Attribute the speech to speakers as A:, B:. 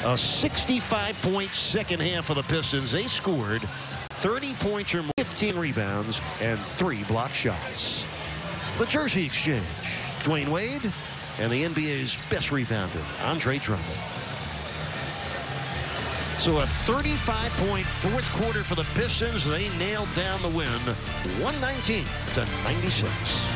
A: A 65-point second half for the Pistons. They scored 30 points or more, 15 rebounds, and three block shots. The Jersey Exchange. Dwyane Wade and the NBA's best rebounder, Andre Drummond. So a 35-point fourth quarter for the Pistons. They nailed down the win, 119 to 96.